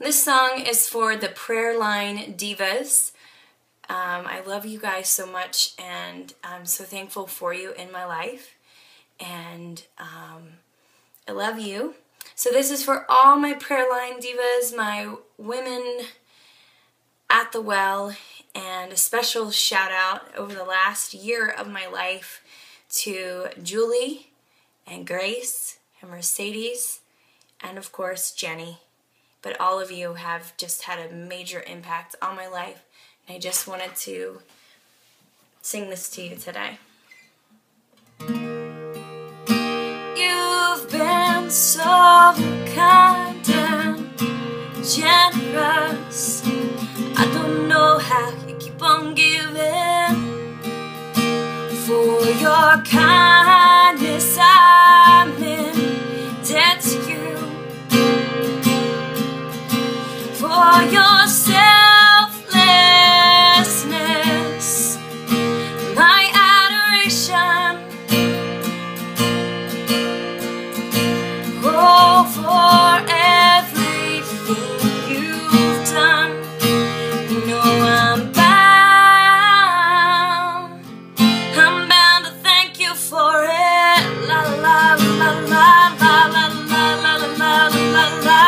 This song is for the Prayer Line Divas. Um, I love you guys so much, and I'm so thankful for you in my life. And um, I love you. So, this is for all my Prayer Line Divas, my women at the well, and a special shout out over the last year of my life to Julie and Grace and Mercedes, and of course, Jenny. But all of you have just had a major impact on my life, and I just wanted to sing this to you today. You've been so kind and generous. I don't know how you keep on giving for your kindness. For your selflessness. My adoration. Oh, for everything you've done. You know I'm bound. I'm bound to thank you for it. La la la la la la la la la la la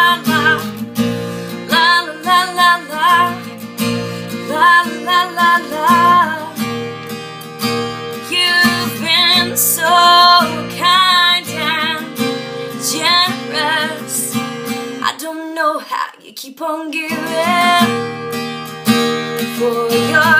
I don't know how you keep on giving for your